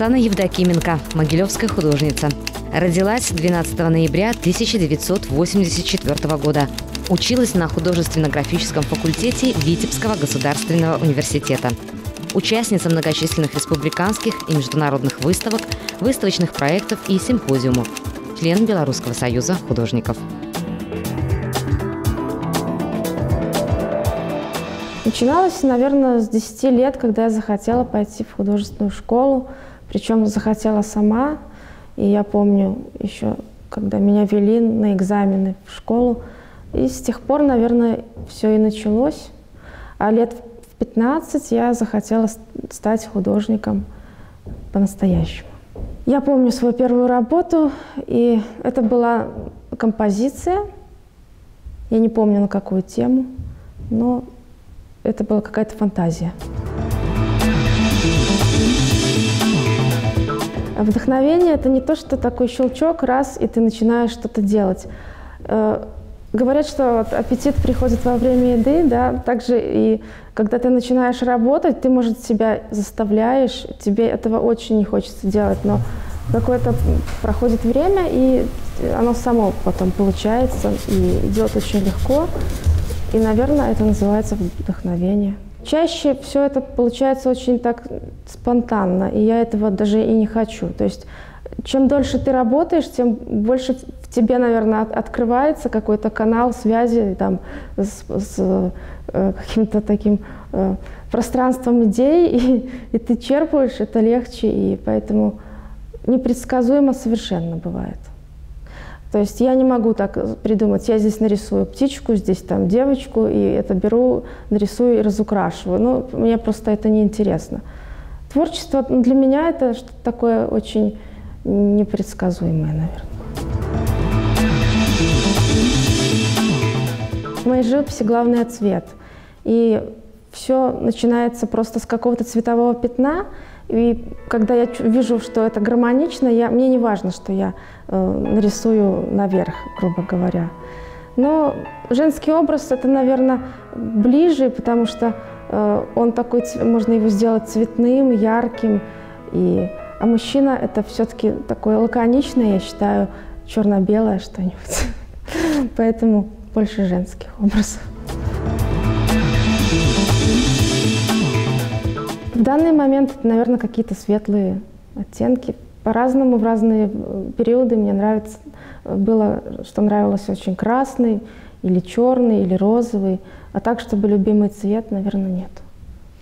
Оксана Евдокименко, могилевская художница. Родилась 12 ноября 1984 года. Училась на художественно-графическом факультете Витебского государственного университета. Участница многочисленных республиканских и международных выставок, выставочных проектов и симпозиумов. Член Белорусского союза художников. Начиналось, наверное, с 10 лет, когда я захотела пойти в художественную школу. Причем захотела сама. И я помню еще, когда меня вели на экзамены в школу. И с тех пор, наверное, все и началось. А лет в 15 я захотела стать художником по-настоящему. Я помню свою первую работу, и это была композиция. Я не помню на какую тему, но это была какая-то фантазия. Вдохновение – это не то, что такой щелчок, раз, и ты начинаешь что-то делать. Э, говорят, что вот аппетит приходит во время еды, да, также и когда ты начинаешь работать, ты, может, себя заставляешь, тебе этого очень не хочется делать, но какое-то проходит время, и оно само потом получается и идет очень легко. И, наверное, это называется вдохновение. Чаще все это получается очень так спонтанно, и я этого даже и не хочу. То есть чем дольше ты работаешь, тем больше в тебе, наверное, от, открывается какой-то канал связи там, с, с э, каким-то таким э, пространством идей, и, и ты черпаешь, это легче, и поэтому непредсказуемо совершенно бывает. То есть я не могу так придумать, я здесь нарисую птичку, здесь там девочку, и это беру, нарисую и разукрашиваю. Ну, мне просто это неинтересно. Творчество для меня это что-то такое очень непредсказуемое, наверное. В моей живописи главный цвет. И все начинается просто с какого-то цветового пятна, и когда я вижу, что это гармонично, я, мне не важно, что я э, нарисую наверх, грубо говоря. Но женский образ это, наверное, ближе, потому что э, он такой, можно его сделать цветным, ярким. И, а мужчина это все-таки такое лаконичное, я считаю, черно-белое что-нибудь. Поэтому больше женских образов. В данный момент наверное, какие-то светлые оттенки. По-разному, в разные э, периоды мне нравится, э, было, что нравилось очень красный, или черный, или розовый. А так, чтобы любимый цвет, наверное, нет.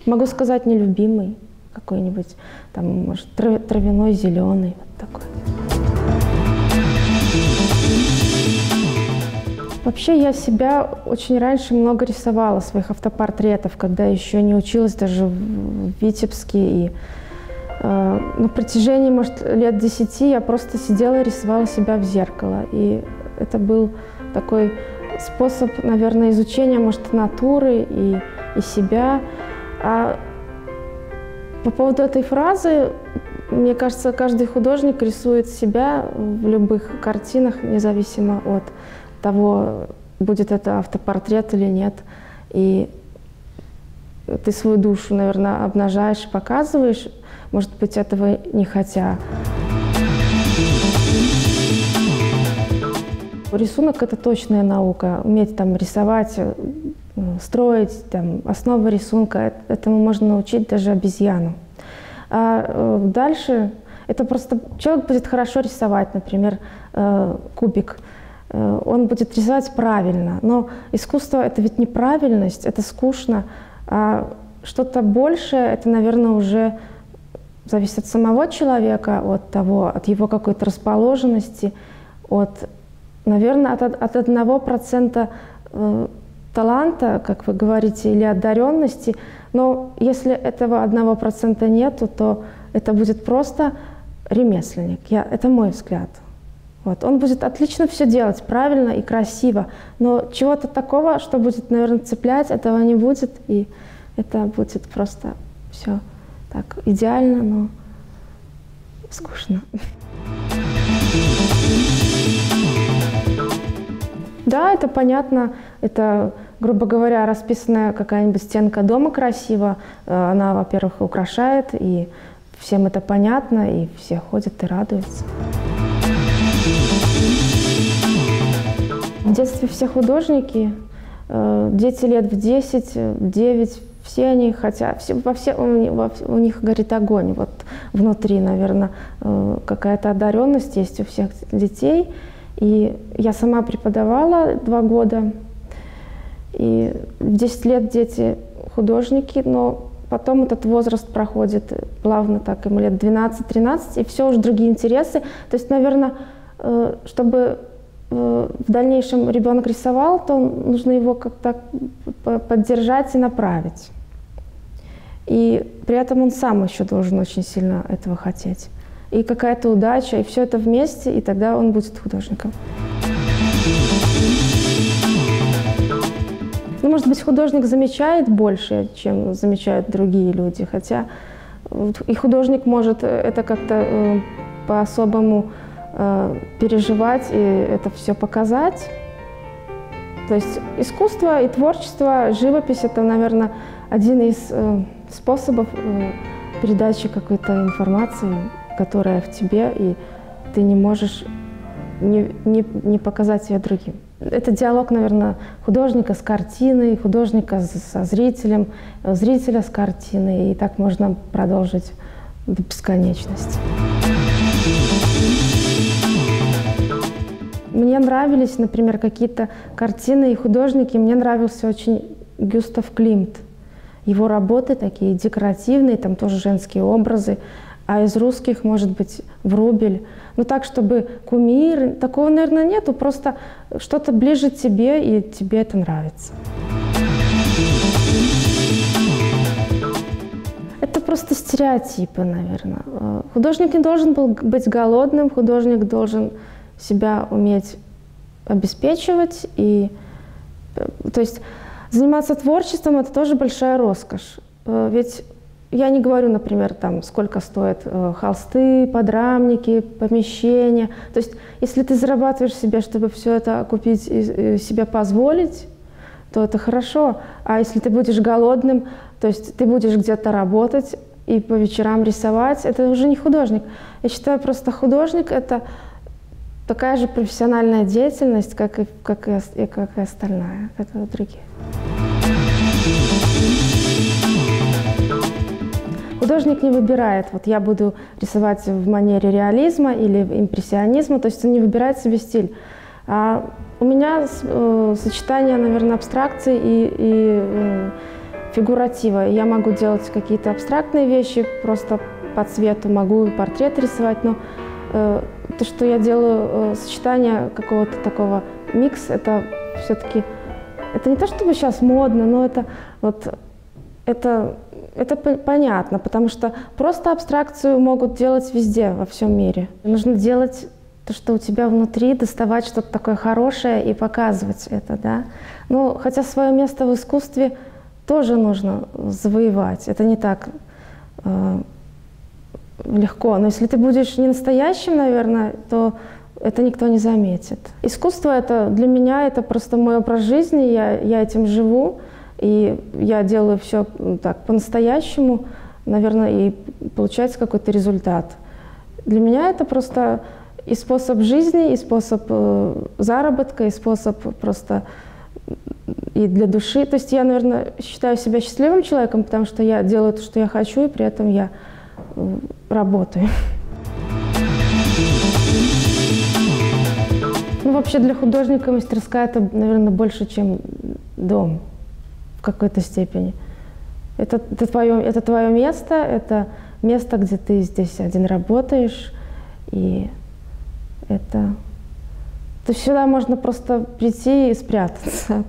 Могу сказать нелюбимый какой-нибудь, там, может, травяной, зеленый, вот такой. Вообще я себя очень раньше много рисовала, своих автопортретов, когда еще не училась даже в Витебске. И э, на протяжении, может, лет десяти я просто сидела и рисовала себя в зеркало. И это был такой способ, наверное, изучения, может, натуры и, и себя. А по поводу этой фразы, мне кажется, каждый художник рисует себя в любых картинах, независимо от того, будет это автопортрет или нет. И ты свою душу, наверное, обнажаешь, показываешь, может быть, этого не хотя. Рисунок – это точная наука. Уметь там рисовать, строить, там, основа рисунка – этому можно научить даже обезьяну. А э, дальше это просто человек будет хорошо рисовать, например, э, кубик – он будет рисовать правильно. Но искусство — это ведь неправильность, это скучно. А что-то большее — это, наверное, уже зависит от самого человека, от того, от его какой-то расположенности, от, наверное, от, от одного процента э, таланта, как вы говорите, или одаренности. Но если этого одного процента нету, то это будет просто ремесленник. Я, это мой взгляд. Вот. Он будет отлично все делать, правильно и красиво, но чего-то такого, что будет, наверное, цеплять, этого не будет, и это будет просто все так идеально, но скучно. Да, это понятно, это, грубо говоря, расписанная какая-нибудь стенка дома красиво, э, она, во-первых, украшает и всем это понятно, и все ходят и радуются. В детстве все художники, э, дети лет в 10, 9, все они хотят, все, во все, у, у них горит огонь вот внутри, наверное, э, какая-то одаренность есть у всех детей. И я сама преподавала два года, и в 10 лет дети художники, но потом этот возраст проходит плавно, так ему лет 12-13, и все уже другие интересы. То есть, наверное, э, чтобы э, в дальнейшем ребенок рисовал, то нужно его как-то поддержать и направить. И при этом он сам еще должен очень сильно этого хотеть. И какая-то удача, и все это вместе, и тогда он будет художником. Ну, может быть, художник замечает больше, чем замечают другие люди, хотя и художник может это как-то э, по-особому э, переживать и это все показать. То есть искусство и творчество, живопись – это, наверное, один из э, способов э, передачи какой-то информации, которая в тебе, и ты не можешь не, не, не показать ее другим. Это диалог, наверное, художника с картиной, художника со зрителем, зрителя с картиной, и так можно продолжить до бесконечности. Мне нравились, например, какие-то картины и художники. Мне нравился очень Гюстав Климт. Его работы такие декоративные, там тоже женские образы. А из русских, может быть, Врубель. Ну так, чтобы кумир, такого, наверное, нету. Просто что-то ближе тебе, и тебе это нравится. Это просто стереотипы, наверное. Художник не должен был быть голодным, художник должен себя уметь обеспечивать. И, э, то есть заниматься творчеством – это тоже большая роскошь. Э, ведь я не говорю, например, там, сколько стоят э, холсты, подрамники, помещения. То есть, если ты зарабатываешь себе, чтобы все это купить и себе позволить, то это хорошо. А если ты будешь голодным, то есть ты будешь где-то работать и по вечерам рисовать, это уже не художник. Я считаю, просто художник – это такая же профессиональная деятельность, как и, как и, как и остальная, как и другие. Художник не выбирает, вот я буду рисовать в манере реализма или импрессионизма, то есть он не выбирает себе стиль. А у меня э, сочетание, наверное, абстракции и, и э, фигуратива. Я могу делать какие-то абстрактные вещи, просто по цвету могу портрет рисовать, но э, то, что я делаю, э, сочетание какого-то такого микс, это все-таки, это не то, чтобы сейчас модно, но это вот, это это понятно, потому что просто абстракцию могут делать везде, во всем мире. Нужно делать то, что у тебя внутри, доставать что-то такое хорошее и показывать это, да. Ну, хотя свое место в искусстве тоже нужно завоевать. Это не так э, легко. Но если ты будешь не настоящим, наверное, то это никто не заметит. Искусство это для меня это просто мой образ жизни, я, я этим живу. И я делаю все так по-настоящему, наверное, и получается какой-то результат. Для меня это просто и способ жизни, и способ э, заработка, и способ просто и для души. То есть я, наверное, считаю себя счастливым человеком, потому что я делаю то, что я хочу, и при этом я э, работаю. Ну, вообще для художника мастерская это, наверное, больше, чем дом в какой-то степени. Это, это, твое, это твое место, это место, где ты здесь один работаешь, и это... То сюда можно просто прийти и спрятаться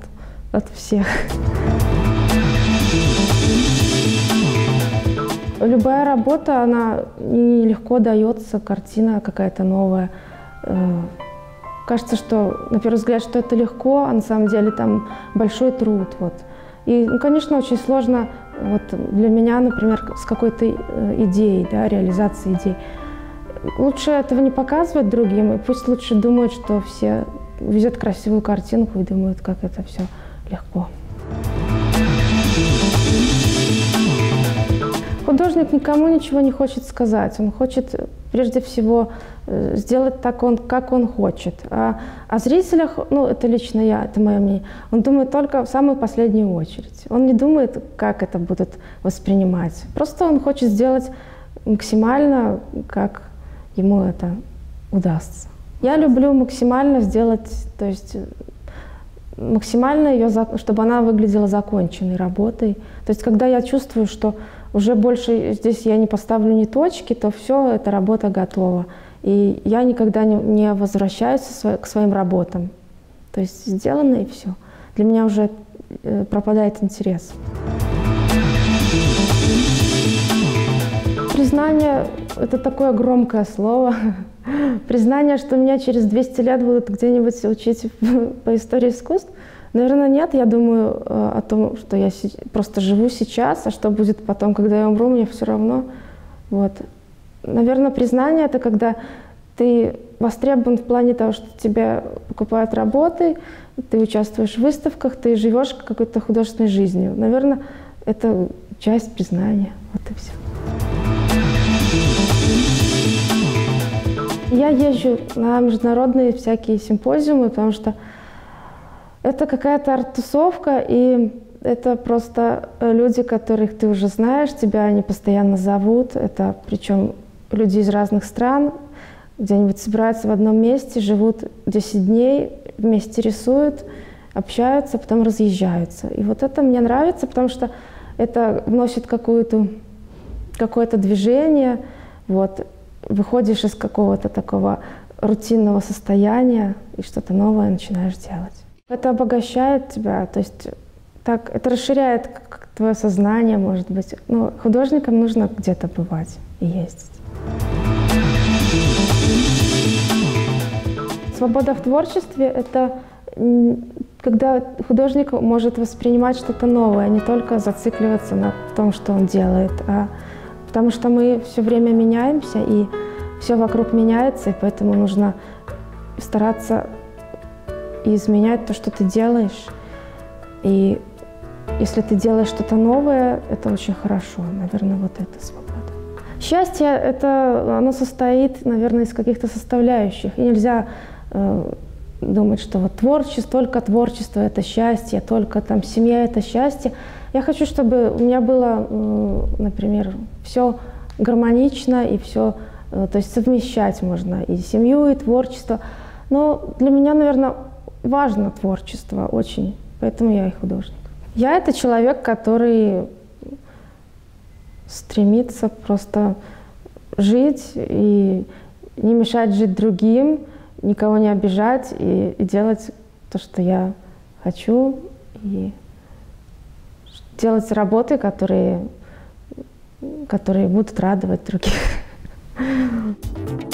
от, от всех. Любая работа, она нелегко дается, картина какая-то новая. Э, кажется, что на первый взгляд, что это легко, а на самом деле там большой труд. Вот. И, ну, конечно, очень сложно вот для меня, например, с какой-то э, идеей, да, реализацией идей. Лучше этого не показывать другим, и пусть лучше думают, что все видят красивую картинку и думают, как это все легко. Художник никому ничего не хочет сказать. Он хочет прежде всего э, сделать так, он, как он хочет. А о зрителях, ну, это лично я, это мое мнение, он думает только в самую последнюю очередь. Он не думает, как это будут воспринимать. Просто он хочет сделать максимально, как ему это удастся. Я люблю максимально сделать, то есть максимально ее, чтобы она выглядела законченной работой. То есть когда я чувствую, что уже больше здесь я не поставлю ни точки, то все, эта работа готова. И я никогда не, не возвращаюсь к своим работам. То есть сделано и все. Для меня уже э, пропадает интерес. Признание – это такое громкое слово. Признание, что меня через 200 лет будут где-нибудь учить по истории искусств, наверное, нет. Я думаю э, о том, что я просто живу сейчас, а что будет потом, когда я умру, мне все равно. Вот. Наверное, признание – это когда ты востребован в плане того, что тебя покупают работы, ты участвуешь в выставках, ты живешь какой-то художественной жизнью. Наверное, это часть признания. Вот и все. Я езжу на международные всякие симпозиумы, потому что это какая-то арт-тусовка, и это просто люди, которых ты уже знаешь, тебя они постоянно зовут. Это причем люди из разных стран, где-нибудь собираются в одном месте, живут 10 дней, вместе рисуют, общаются, потом разъезжаются. И вот это мне нравится, потому что это вносит какое-то какое-то движение. Вот выходишь из какого-то такого рутинного состояния и что-то новое начинаешь делать. Это обогащает тебя, то есть так, это расширяет твое сознание, может быть. Но художникам нужно где-то бывать и ездить. Свобода в творчестве — это когда художник может воспринимать что-то новое, а не только зацикливаться на том, что он делает, а Потому что мы все время меняемся, и все вокруг меняется, и поэтому нужно стараться изменять то, что ты делаешь. И если ты делаешь что-то новое, это очень хорошо. Наверное, вот это свобода. Счастье – это оно состоит, наверное, из каких-то составляющих. И нельзя э, думать, что вот творчество, только творчество – это счастье, только там семья – это счастье. Я хочу, чтобы у меня было, например, все гармонично и все, э, то есть совмещать можно и семью, и творчество. Но для меня, наверное, важно творчество очень, поэтому я и художник. Я это человек, который стремится просто жить и не мешать жить другим, никого не обижать и, и делать то, что я хочу, и делать работы, которые, которые будут радовать других.